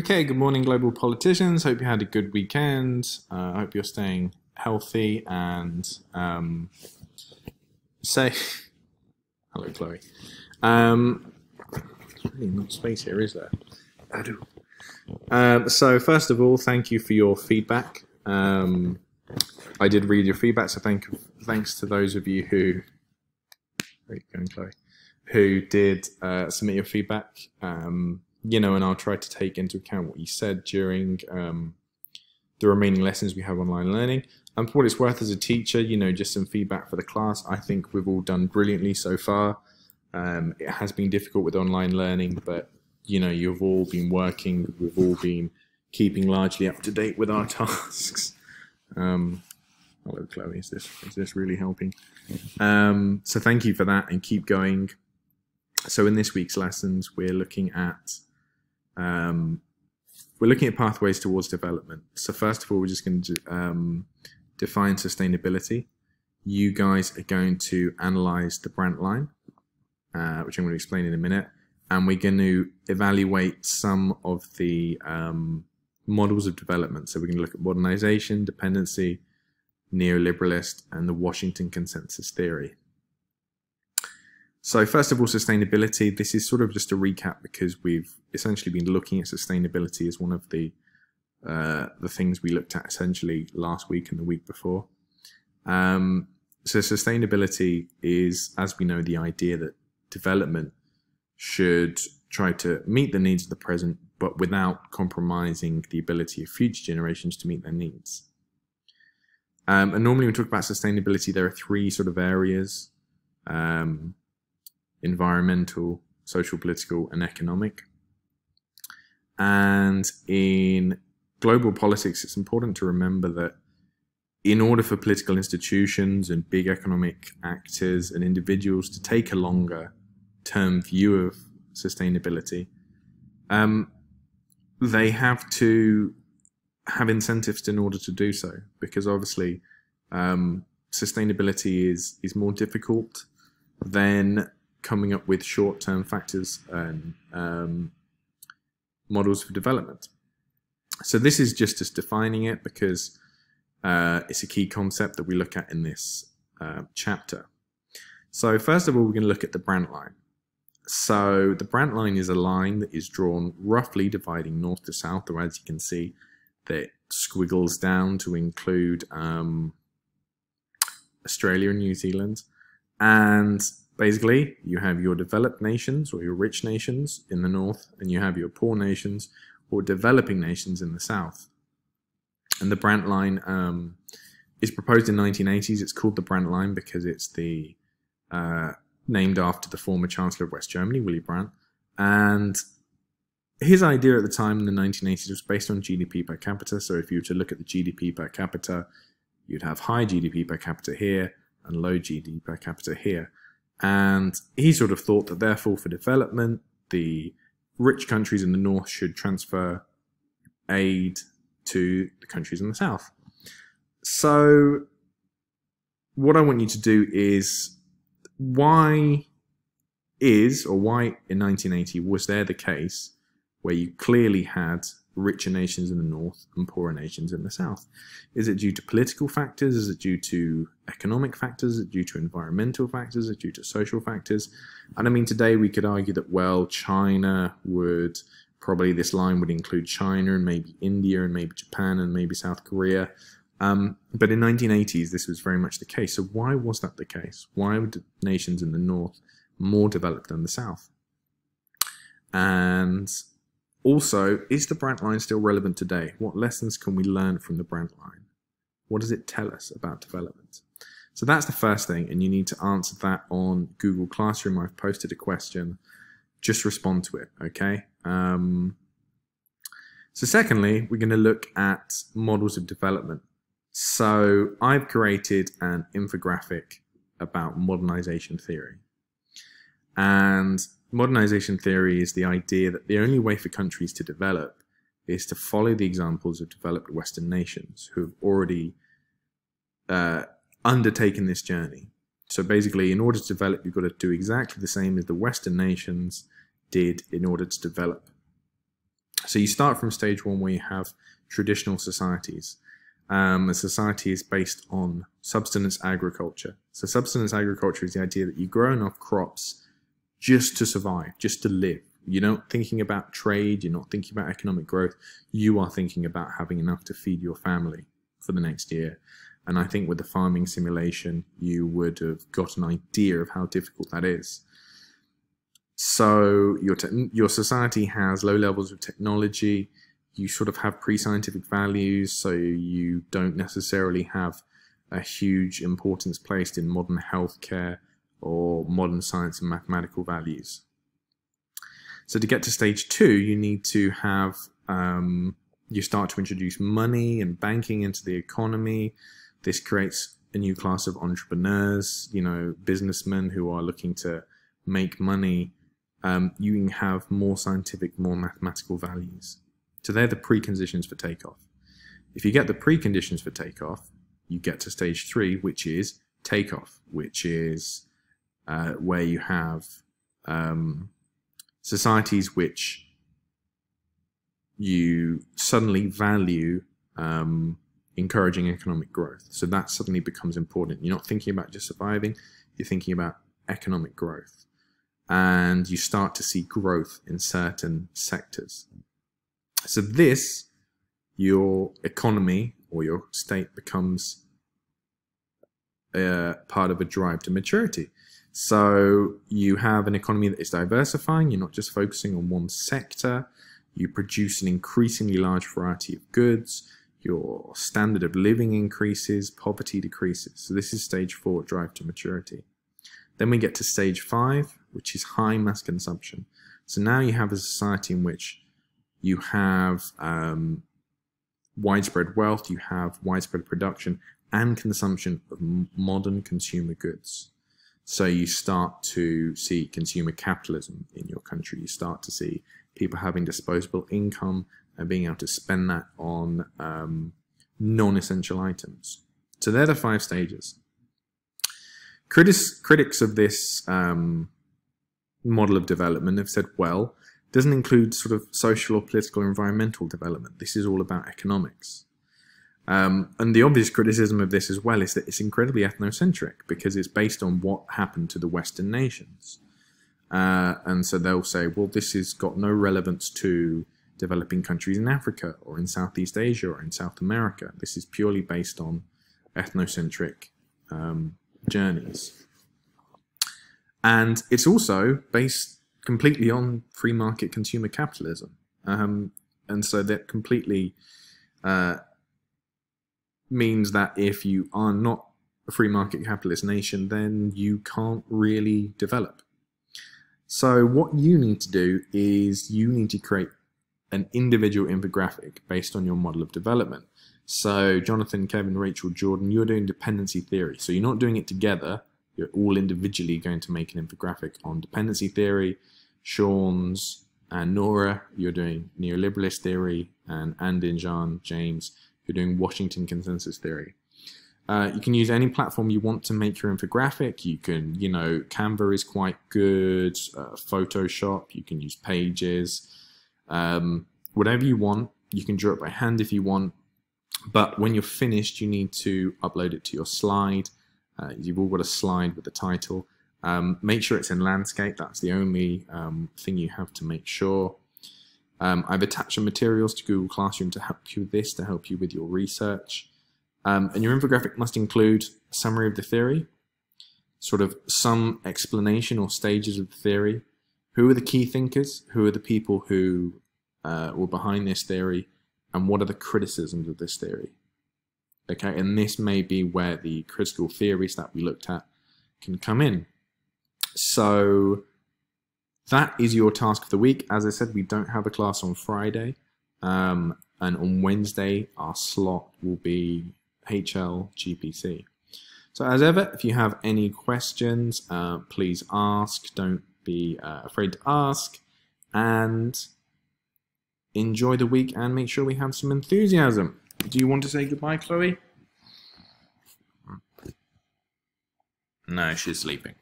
Okay, good morning, global politicians. Hope you had a good weekend. I uh, hope you're staying healthy and um, safe. Hello, Chloe. Um, really not space here, is there? I do. Um, so, first of all, thank you for your feedback. Um, I did read your feedback, so thank thanks to those of you who. Where you going, Chloe? Who did uh, submit your feedback? Um, you know, and I'll try to take into account what you said during um, the remaining lessons we have online learning. And for what it's worth as a teacher, you know, just some feedback for the class. I think we've all done brilliantly so far. Um, it has been difficult with online learning, but you know, you've all been working. We've all been keeping largely up to date with our tasks. Um, hello, Chloe. Is this is this really helping? Um, so thank you for that, and keep going. So in this week's lessons, we're looking at um, we're looking at pathways towards development. So first of all, we're just going to um, define sustainability. You guys are going to analyze the Brandt line, uh, which I'm going to explain in a minute, and we're going to evaluate some of the um, models of development. So we're going to look at modernization, dependency, neoliberalist, and the Washington Consensus Theory. So first of all, sustainability. This is sort of just a recap because we've essentially been looking at sustainability as one of the uh, the things we looked at essentially last week and the week before. Um, so sustainability is, as we know, the idea that development should try to meet the needs of the present, but without compromising the ability of future generations to meet their needs. Um, and normally when we talk about sustainability, there are three sort of areas. Um, environmental, social, political, and economic. And in global politics, it's important to remember that in order for political institutions and big economic actors and individuals to take a longer term view of sustainability, um, they have to have incentives in order to do so because obviously um, sustainability is is more difficult than coming up with short-term factors and um, models for development. So this is just us defining it because uh, it's a key concept that we look at in this uh, chapter. So first of all, we're going to look at the Brandt line. So the Brandt line is a line that is drawn roughly dividing north to south, or as you can see, that squiggles down to include um, Australia and New Zealand. And Basically, you have your developed nations or your rich nations in the north, and you have your poor nations or developing nations in the south. And the Brandt line um, is proposed in 1980s. It's called the Brandt line because it's the uh, named after the former Chancellor of West Germany, Willy Brandt. And his idea at the time in the 1980s was based on GDP per capita. So if you were to look at the GDP per capita, you'd have high GDP per capita here and low GDP per capita here. And he sort of thought that therefore for development, the rich countries in the north should transfer aid to the countries in the south. So what I want you to do is why is or why in 1980 was there the case where you clearly had richer nations in the north and poorer nations in the south? Is it due to political factors? Is it due to economic factors? Is it due to environmental factors? Is it due to social factors? And I mean, today we could argue that, well, China would probably this line would include China and maybe India and maybe Japan and maybe South Korea. Um, but in 1980s, this was very much the case. So why was that the case? Why were nations in the north more developed than the south? And also, is the Brandt line still relevant today? What lessons can we learn from the Brandt line? What does it tell us about development? So that's the first thing, and you need to answer that on Google Classroom. I've posted a question. Just respond to it, okay? Um, so secondly, we're going to look at models of development. So I've created an infographic about modernization theory. And modernization theory is the idea that the only way for countries to develop is to follow the examples of developed Western nations who have already uh, undertaken this journey. So basically, in order to develop, you've got to do exactly the same as the Western nations did in order to develop. So you start from stage one where you have traditional societies. Um, a society is based on subsistence agriculture. So subsistence agriculture is the idea that you grow enough crops just to survive, just to live. You're not thinking about trade, you're not thinking about economic growth, you are thinking about having enough to feed your family for the next year. And I think with the farming simulation, you would have got an idea of how difficult that is. So your your society has low levels of technology. You sort of have pre-scientific values, so you don't necessarily have a huge importance placed in modern healthcare or modern science and mathematical values. So to get to stage two, you need to have um, you start to introduce money and banking into the economy. This creates a new class of entrepreneurs, you know, businessmen who are looking to make money. Um, you can have more scientific, more mathematical values. So they're the preconditions for takeoff. If you get the preconditions for takeoff, you get to stage three, which is takeoff, which is uh, where you have um, societies which you suddenly value um, encouraging economic growth. So that suddenly becomes important. You're not thinking about just surviving, you're thinking about economic growth. And you start to see growth in certain sectors. So this, your economy or your state becomes a part of a drive to maturity. So you have an economy that is diversifying. You're not just focusing on one sector. You produce an increasingly large variety of goods. Your standard of living increases, poverty decreases. So this is stage four, drive to maturity. Then we get to stage five, which is high mass consumption. So now you have a society in which you have um, widespread wealth, you have widespread production and consumption of modern consumer goods. So you start to see consumer capitalism in your country. You start to see people having disposable income and being able to spend that on um, non-essential items. So they're the five stages. Critics, critics of this um, model of development have said, well, it doesn't include sort of social or political or environmental development. This is all about economics. Um, and the obvious criticism of this as well is that it's incredibly ethnocentric because it's based on what happened to the Western nations. Uh, and so they'll say, well, this has got no relevance to developing countries in Africa or in Southeast Asia or in South America. This is purely based on ethnocentric um, journeys. And it's also based completely on free market consumer capitalism. Um, and so that completely uh, means that if you are not a free market capitalist nation, then you can't really develop. So what you need to do is you need to create an individual infographic based on your model of development. So Jonathan, Kevin, Rachel, Jordan, you're doing dependency theory. So you're not doing it together. You're all individually going to make an infographic on dependency theory. Sean's and Nora, you're doing neoliberalist theory, and Andin, Jean, James, you're doing Washington consensus theory. Uh, you can use any platform you want to make your infographic. You can, you know, Canva is quite good, uh, Photoshop, you can use Pages, um, whatever you want. You can draw it by hand if you want. But when you're finished, you need to upload it to your slide. Uh, you've all got a slide with the title. Um, make sure it's in landscape. That's the only um, thing you have to make sure. Um, I've attached some materials to Google Classroom to help you with this, to help you with your research. Um, and your infographic must include a summary of the theory, sort of some explanation or stages of the theory. Who are the key thinkers? Who are the people who uh, were behind this theory? And what are the criticisms of this theory? Okay, and this may be where the critical theories that we looked at can come in. So that is your task of the week. As I said, we don't have a class on Friday. Um, and on Wednesday, our slot will be HL GPC. So as ever, if you have any questions, uh, please ask. Don't be uh, afraid to ask. And enjoy the week and make sure we have some enthusiasm. Do you want to say goodbye, Chloe? No, she's sleeping.